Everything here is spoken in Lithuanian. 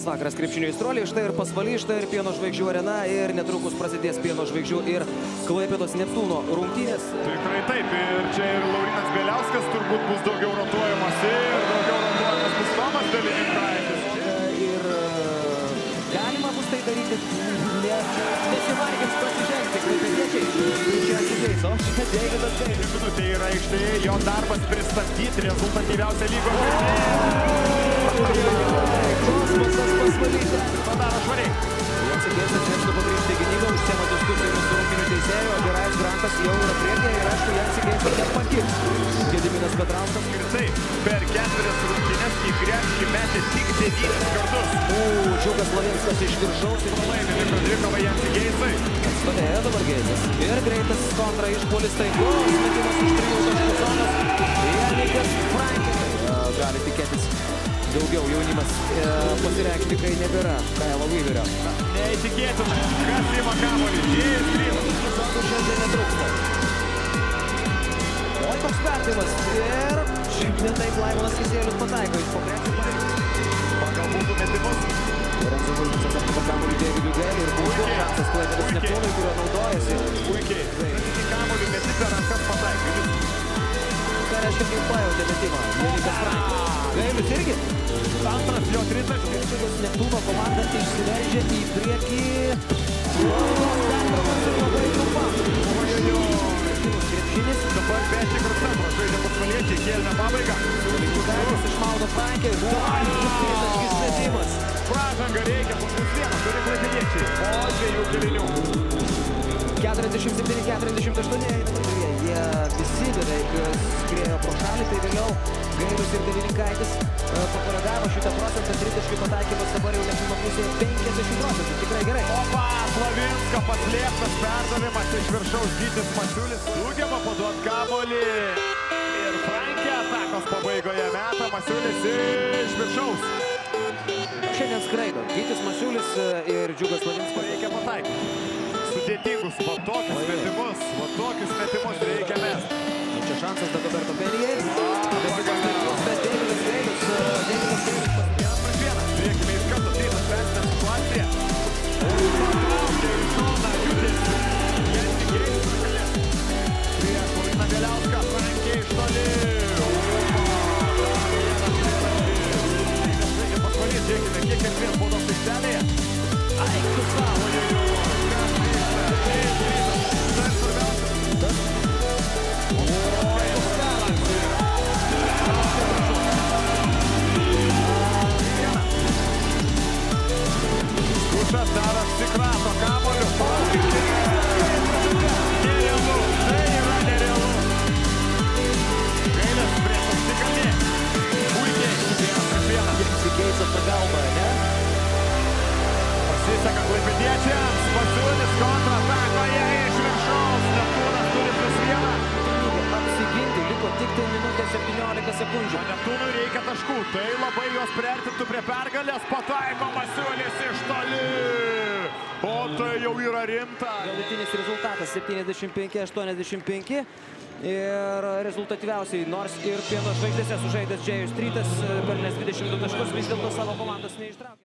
Labas vakaras krepšinio įstroliai, štai ir pasvaly, štai ir Pieno žvaigždžių arena ir netrukus prasidės Pieno žvaigždžių ir Klaipėdos Neptūno rungtynės. Tikrai taip, ir čia ir Laurinas Beliauskas turbūt bus daugiau rotuojamas ir daugiau rotuojamas bus Tomas Delininkraitis. Ir e, galima bus tai daryti, ne, nesivargins pasižengti, klaipėdiečiai. Čia atsigeis, o čia Deividas Deivis. Minutė yra aikštėje, jo darbas pristabdyti rezultatyviausią žaidėją. Kosmosas pasvalyte. Padaro švariai. Įgės atsėstų pagrįžti gynybą, užsiema diskusijomis su rungtynių teisėju, o Gerajus Grantas jau yra priekyje ir aišku, jiems įgės nepakirs. Gediminas Petrauskas. Apskritai, per ketverias rungtynes į krepšį metė tik devynis kartus. U, Džiugas Lavinskas iš viršaus ir Laimė Niko Dvikovą Jansi Geisai. atstovėjo dabar Geisas. Ir greitas kontra išpolis taikus, metimas iš trijų taškų zonos. Janikas Frankinas. Gali tikėtis daugiau jaunimas e, pasireikšti, kai nebėra Kailo Vyverio. Neįtikėtina, kas įma kamuolį. Džėjus Krymas. Žodžių šiandien netrūksta. Oi, koks perdavimas. Ir šiaip ne taip Laimonas Kisėlius pataiko iš po krepšio mūsų metimus. Lorenzo Vulnicas atmeta kamuolį Davidui Gailiui ir buvo šansas Klaipėdos. Neptūnui, kurio naudojasi. Puikiai. Į kamuolį meti per rankas pataikė. Ką reiškia, kaip pajautė metimą? Janikas Frankis. Gailius irgi. Antras jo tritaškis. Klaipėdos Neptūno komanda išsiveržė į priekį. Klaidos perdavimas ir labai trumpam. Krepšinis. Dabar Bešik ir Centras žaidžia pasvaliečiai, kėlinę pabaigą. Kailis išmaudo Frankį. Tritaškis Kelinių. 47-48 einama jie. Visi beveik skriejo pro šalį, tai vėliau Gailius ir Devininkaitis e, pakoregavo šitą procentą, tritaškių pataikymas dabar jau nepilno pusėje 50 procentų, tikrai gerai. Opa, Slavinska paslėptas perdavimas iš viršaus Gytis Masiulis. Sugeba paduot kamuolį. Ir Frankė atakos pabaigoje meta Masiulis iš viršaus. Šiandien skraido Gytis Masiulis e, ir Džiugas Lavinskas. Reikia pataikyti. Sudėtingus, va tokius metimus, va tokius metimus reikia mesti. Čia šansas Dagoberto Penijai. 17 sekundžių. Neptūnui reikia taškų. Tai labai juos priartintų prie pergalės. Pataiko Masiulis iš toli. O tai jau yra rimta. Galutinis rezultatas 75-85 ir rezultatyviausiai, nors ir pieno žvaigždėse sužaidęs Džėjus Trytas, pelnęs 22 taškus, vis dėlto savo komandos neištraukė.